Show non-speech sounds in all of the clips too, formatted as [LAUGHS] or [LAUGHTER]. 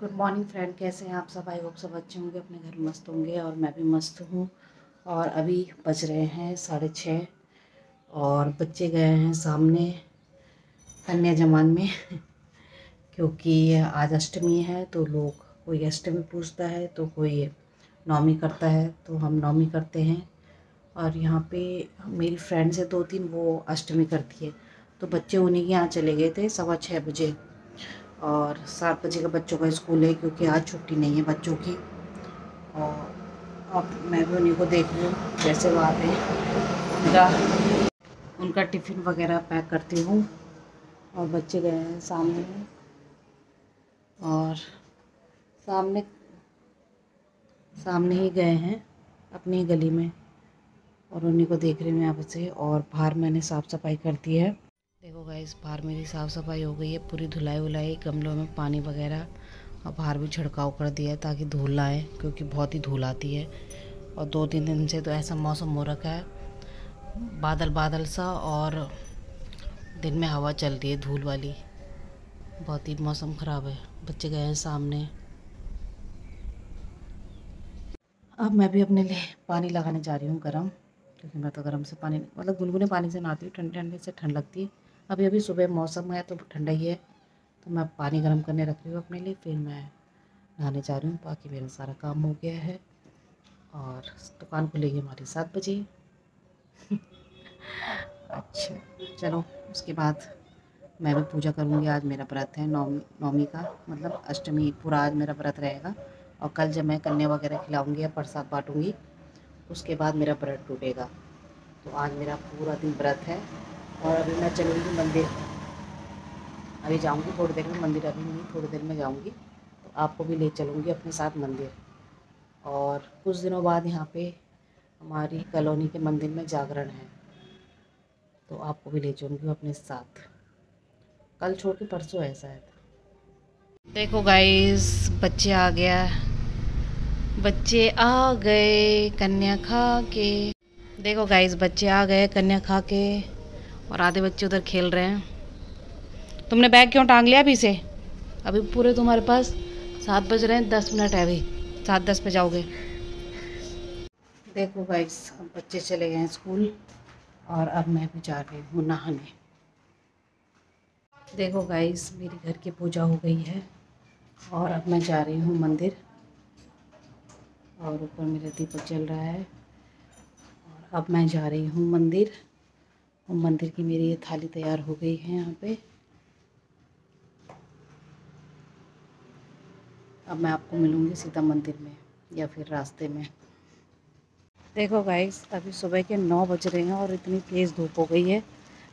Good morning friend कैसे हैं आप सब? आई होप सब अच्छे होंगे, अपने घर मस्त होंगे और मैं भी मस्त हूँ। और अभी बज रहे हैं साढ़े छः और बच्चे गए हैं सामने कन्या जमान में, [LAUGHS] क्योंकि आज अष्टमी है तो लोग कोई अष्टमी पूछता है तो कोई नौमी करता है तो हम नौमी करते हैं। और यहाँ पे मेरी फ्रेंड से दो तीन वो अष्टमी करती है। तो बच्चे उन्हीं के यहाँ चले गए थे सवा छः बजे। और सात बजे का बच्चों का स्कूल है क्योंकि आज छुट्टी नहीं है बच्चों की। और अब मैं भी उन्हीं को देख रही हूँ जैसे वो आते हैं। उनका उनका टिफ़िन वगैरह पैक करती हूँ और बच्चे गए हैं सामने। और सामने सामने ही गए हैं अपनी गली में और उन्हीं को देख रही हूँ यहाँ से और बाहर मैंने साफ़ सफ़ाई कर दी है। देखो गाइस, बाहर मेरी साफ़ सफ़ाई हो गई है, पूरी धुलाई उलाई, गमलों में पानी वगैरह, और बाहर भी छिड़काव कर दिया है ताकि धूल ना आए, क्योंकि बहुत ही धूल आती है। और दो तीन दिन से तो ऐसा मौसम हो रखा है बादल बादल सा, और दिन में हवा चल रही है धूल वाली। बहुत ही मौसम ख़राब है, बच्चे गए हैं सामने। अब मैं भी अपने लिए पानी लगाने जा रही हूँ गर्म, क्योंकि मैं तो गर्म से पानी मतलब गुनगुने पानी से नहाती हूँ ठंडे ठंडे से ठंड लगती है। अभी अभी सुबह मौसम है तो ठंडा ही है तो मैं पानी गर्म करने रख रही हूँ अपने लिए, फिर मैं नहाने जा रही हूँ, बाकी मेरा सारा काम हो गया है और दुकान खुलेगी हमारी सात बजे। [LAUGHS] अच्छा चलो, उसके बाद मैं भी पूजा करूँगी, आज मेरा व्रत है नौमी नौमी का मतलब अष्टमी पूरा आज मेरा व्रत रहेगा और कल जब मैं कन्या वगैरह खिलाऊँगी या प्रसाद बांटूँगी, उसके बाद मेरा व्रत टूटेगा। तो आज मेरा पूरा दिन व्रत है और अभी मैं चलूँगी मंदिर। अभी जाऊँगी, थोड़ी देर में मंदिर अभी नहीं, थोड़ी देर में जाऊँगी। तो आपको भी ले चलूँगी अपने साथ मंदिर। और कुछ दिनों बाद यहाँ पे हमारी कॉलोनी के मंदिर में जागरण है। तो आपको भी ले चलूँगी अपने साथ। कल छोड़ के परसों है शायद। देखो गाइस बच्चे आ गया बच्चे आ गए कन्या खा के। देखो गाइस बच्चे आ गए कन्या खा के। और आधे बच्चे उधर खेल रहे हैं। तुमने बैग क्यों टांग लिया अभी से? अभी पूरे तुम्हारे पास सात बज रहे हैं, दस मिनट है अभी। सात, दस पे जाओगे। देखो भाई बच्चे चले गए हैं स्कूल और अब मैं भी जा रही हूँ नहाने। देखो गाइस मेरी घर की पूजा हो गई है और अब मैं जा रही हूँ मंदिर और ऊपर मेरा दीपक चल रहा है। और अब मैं जा रही हूँ मंदिर। और मंदिर की मेरी ये थाली तैयार हो गई है यहाँ पे। अब मैं आपको मिलूँगी सीधा मंदिर में या फिर रास्ते में। देखो गाइस अभी सुबह के नौ बज रहे हैं और इतनी तेज़ धूप हो गई है।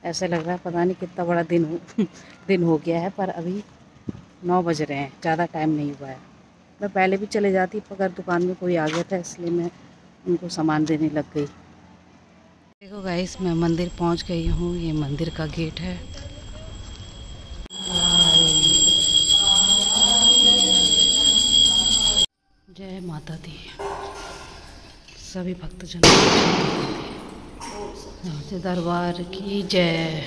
ऐसा लग रहा है पता नहीं कितना बड़ा दिन हो [LAUGHS] दिन हो गया है, पर अभी नौ बज रहे हैं, ज़्यादा टाइम नहीं हुआ है। मैं पहले भी चले जाती अगर दुकान में कोई आ गया था, इसलिए मैं उनको सामान देने लग गई। गाइस मैं मंदिर पहुँच गई हूँ, ये मंदिर का गेट है। जय माता दी। सभी भक्तजनों दरबार की जय।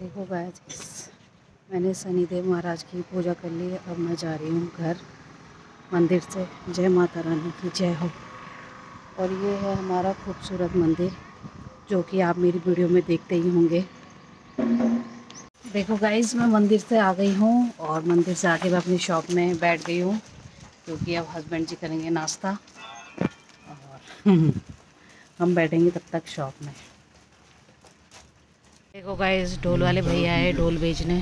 देखो गाइस मैंने शनिदेव महाराज की पूजा कर ली अब मैं जा रही हूँ घर। मंदिर से। जय माता रानी की जय हो। और ये है हमारा खूबसूरत मंदिर जो कि आप मेरी वीडियो में देखते ही होंगे। देखो गाइज़ मैं मंदिर से आ गई हूँ और मंदिर से आके मैं अपनी शॉप में बैठ गई हूँ क्योंकि अब हस्बैंड जी करेंगे नाश्ता। और [LAUGHS] हम बैठेंगे तब तक शॉप में। देखो गाइज़ ढोल वाले भैया है ढोल बेचने।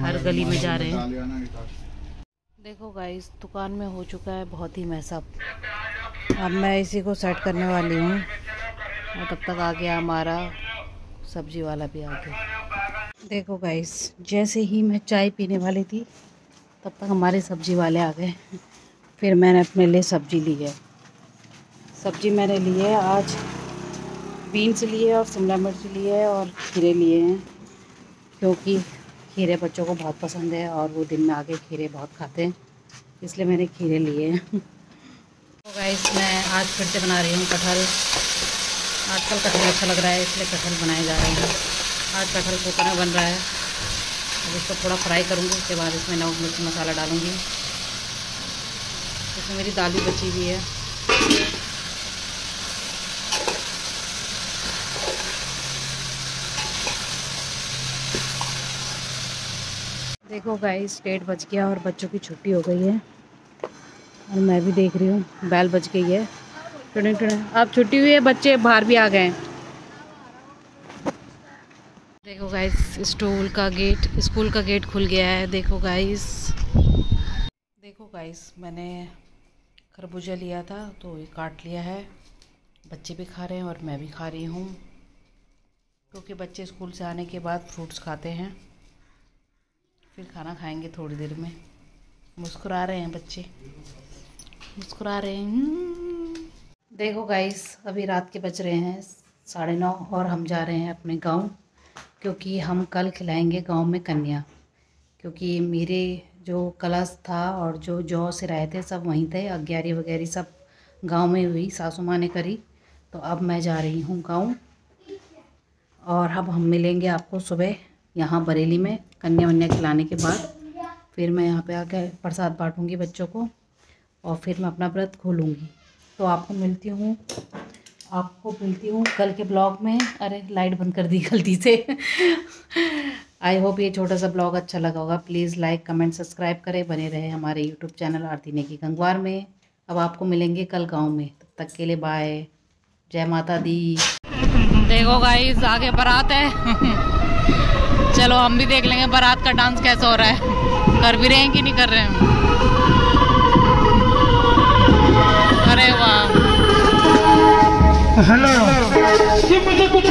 हर गली में जा रहे हैं। देखो गाइस दुकान में हो चुका है बहुत ही मैसअप अब मैं इसी को सेट करने वाली हूँ। और तब तक आ गया हमारा सब्ज़ी वाला भी आ गया। देखो गाइस जैसे ही मैं चाय पीने वाली थी, तब तक हमारे सब्ज़ी वाले आ गए। फिर मैंने अपने लिए सब्ज़ी ली है। सब्ज़ी मैंने ली है, आज बीन्स लिए और शिमला मिर्च लिए और खीरे लिए हैं। क्योंकि खीरे बच्चों को बहुत पसंद है और वो दिन में आके खीरे बहुत खाते हैं, इसलिए मैंने खीरे लिए हैं। [LAUGHS] तो गाइस मैं आज फिर से बना रही हूँ कटहल। आजकल कटहल अच्छा लग रहा है, इसलिए कटहल बनाए जा रहे हैं। आज कटहल कुकर में बन रहा है। अब इसको थोड़ा फ्राई करूँगी, उसके बाद इसमें नमक मिर्च मसाला डालूँगी। इसमें मेरी दाल भी बची हुई है। देखो गाइस डेढ़ बज गया और बच्चों की छुट्टी हो गई है। और मैं भी देख रही हूँ, बैल बज गई है। टुने टुने अब छुट्टी हुई है, बच्चे बाहर भी आ गए हैं। देखो गाइस स्कूल का गेट, स्कूल का गेट खुल गया है, देखो गाइस देखो गाइस मैंने खरबूजा लिया था तो ये काट लिया है। बच्चे भी खा रहे हैं और मैं भी खा रही हूँ। क्योंकि बच्चे स्कूल से आने के बाद फ्रूट्स खाते हैं। फिर खाना खाएँगे थोड़ी देर में। मुस्कुरा रहे हैं बच्चे। मुस्कुरा रहे हैं। देखो गाइस अभी रात के बज रहे हैं साढ़े नौ और हम जा रहे हैं अपने गाँव, क्योंकि हम कल खिलाएँगे गाँव में कन्या। क्योंकि मेरे जो कलश था और जो जौ से रहे थे, सब वहीं थे। अग्यारी वगैरह सब गाँव में हुई, सासू माँ ने करी। तो अब मैं जा रही हूँ गाँव। और अब हम मिलेंगे आपको सुबह यहाँ बरेली में। कन्या वन्या खिलाने के बाद फिर मैं यहाँ पे आके प्रसाद बांटूँगी बच्चों को और फिर मैं अपना व्रत खोलूँगी। तो आपको मिलती हूँ, आपको मिलती हूँ कल के ब्लॉग में। अरे, लाइट बंद कर दी गलती से। आई होप ये छोटा सा ब्लॉग अच्छा लगा होगा। प्लीज़ लाइक कमेंट सब्सक्राइब करें। बने रहे हमारे यूट्यूब चैनल आरती ने की गंगवार में। अब आपको मिलेंगे कल गाँव में। तब तक के लिए बाय जय माता दी। देखो गाइस आगे बारात है। [LAUGHS] चलो हम भी देख लेंगे बारात का डांस कैसा हो रहा है। कर भी रहे हैं कि नहीं कर रहे हैं? अरे वाह। हेलो मुझे कुछ